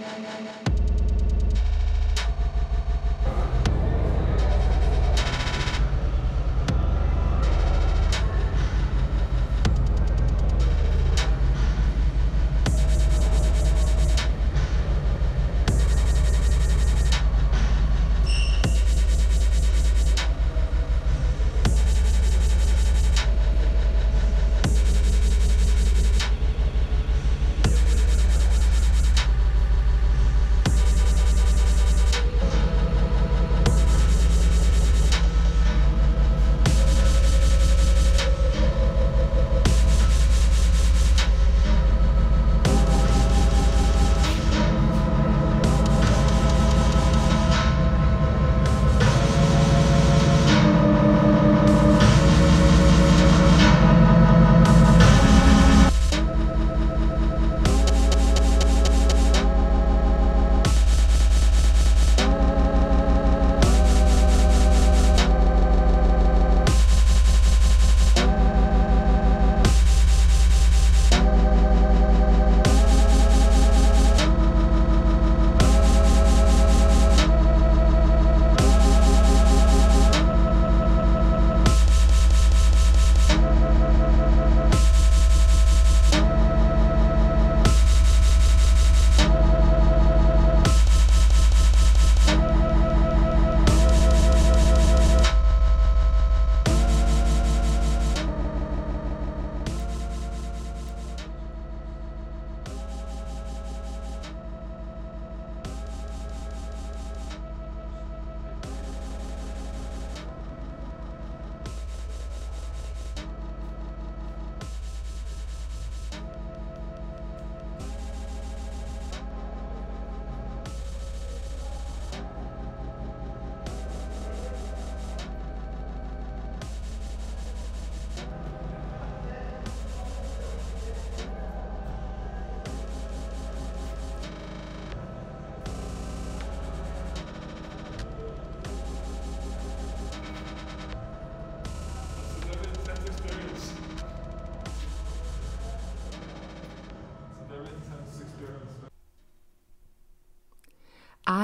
Yeah, yeah, yeah.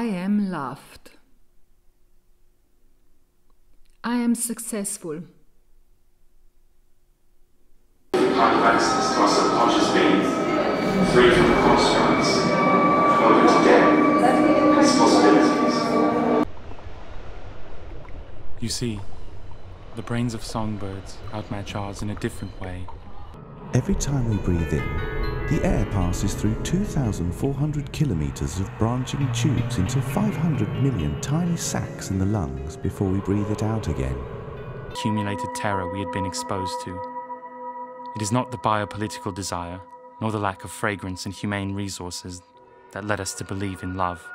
Am loved. I am successful. access to our subconscious being, free from the constructs, open to death, its possibilities. You see, the brains of songbirds outmatch ours in a different way. Every time we breathe in, the air passes through 2,400 kilometres of branching tubes into 500 million tiny sacs in the lungs before we breathe it out again. Accumulated terror we had been exposed to. It is not the biopolitical desire, nor the lack of fragrance and humane resources that led us to believe in love.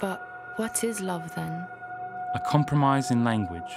But what is love then? A compromise in language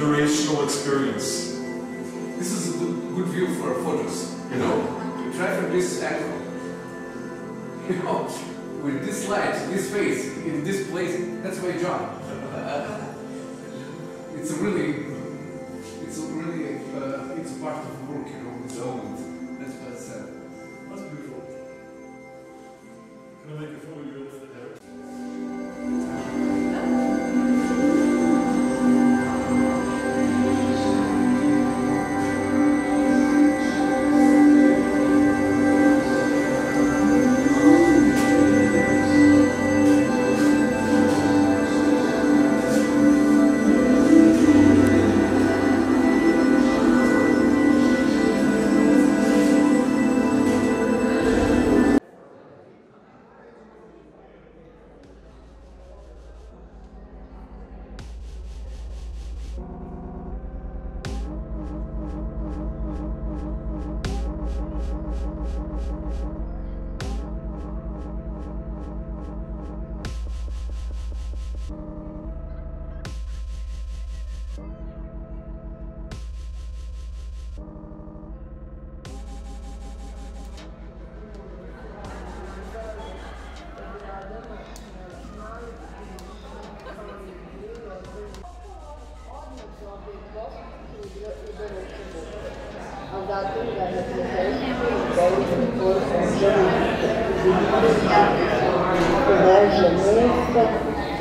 durational experience. This is a good view for photos, you know. try from this angle. You know, with this light, this face, in this place, that's my job. Uh, it's really, it's really, uh, it's part of work, you know, own. That's what I said. That's beautiful. Can I make a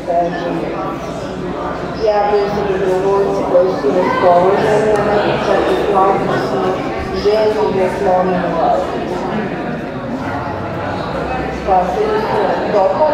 E a bênção de Deus e das suas colas é realmente sacrificial do gênio de fome no alto. Faça isso, toca.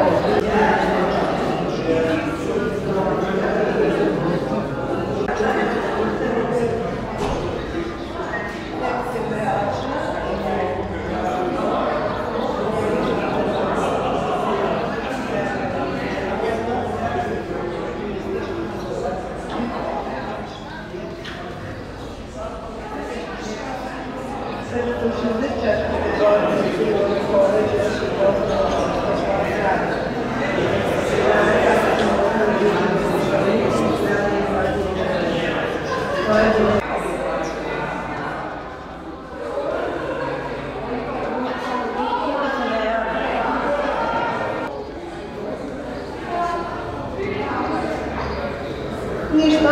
Нижна.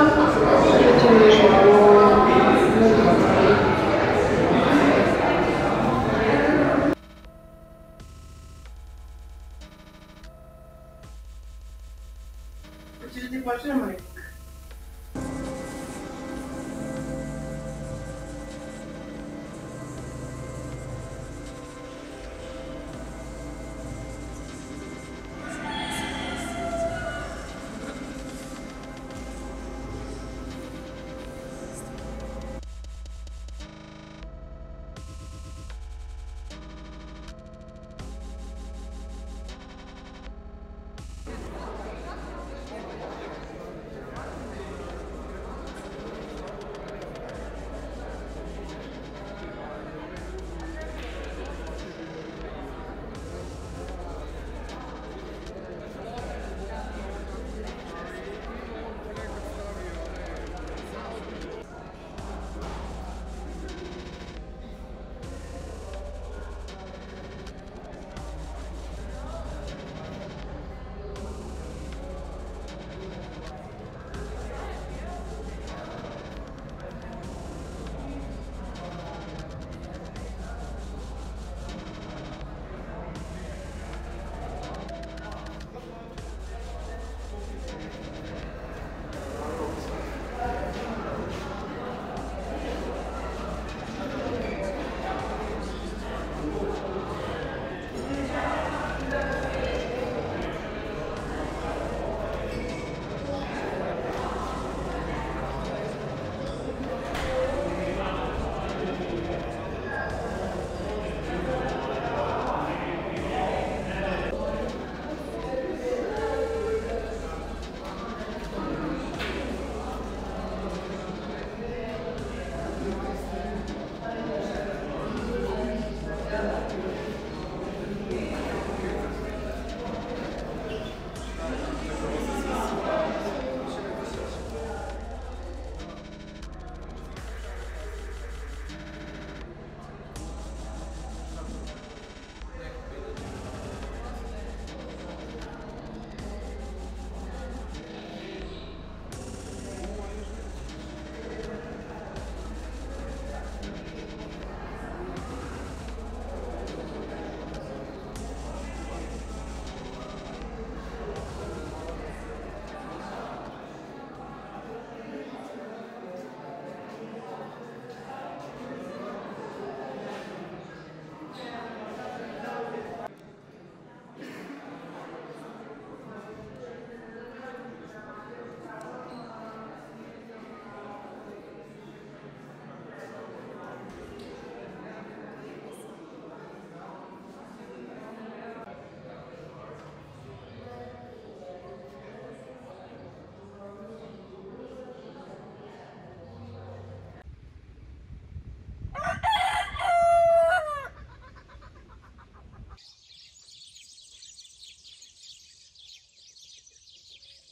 Нижна.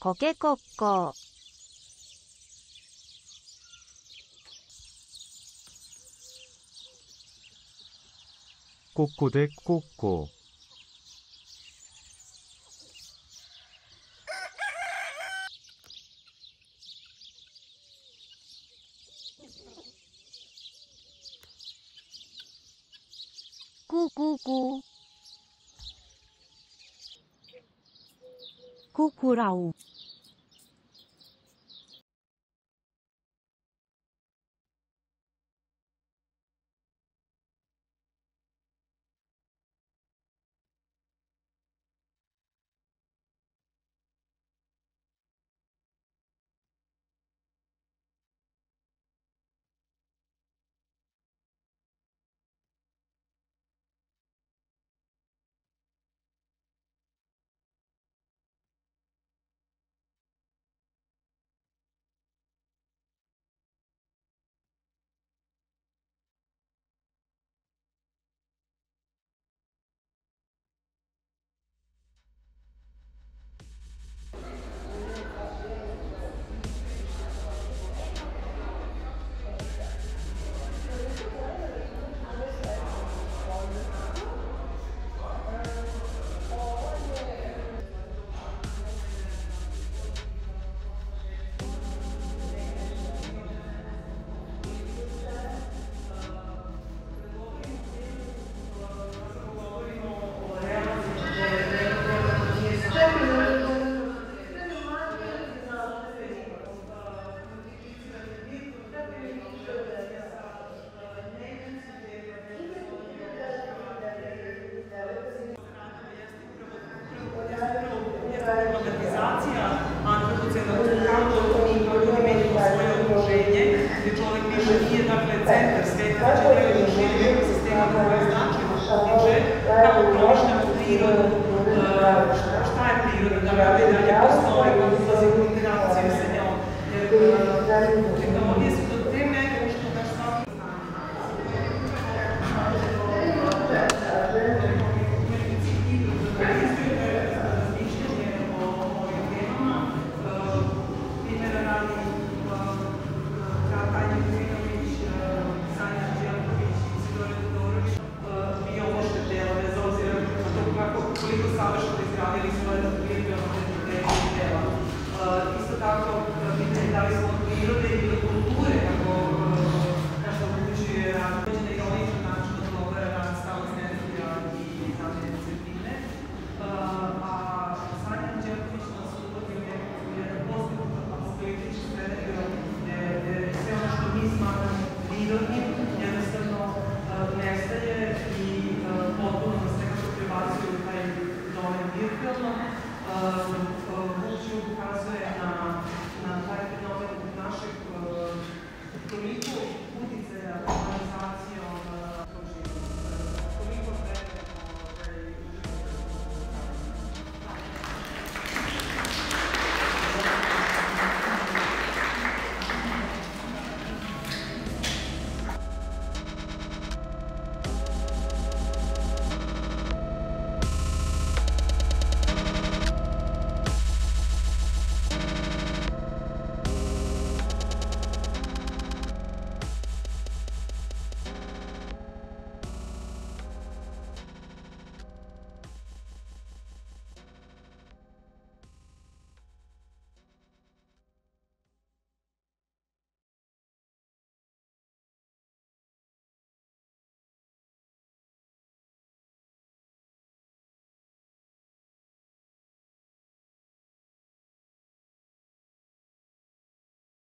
コケコッコー。ここでここ。咕こ。ここ咕老。koje značajno utiče kako prošljamo prirodu, e, šta je priroda, da li je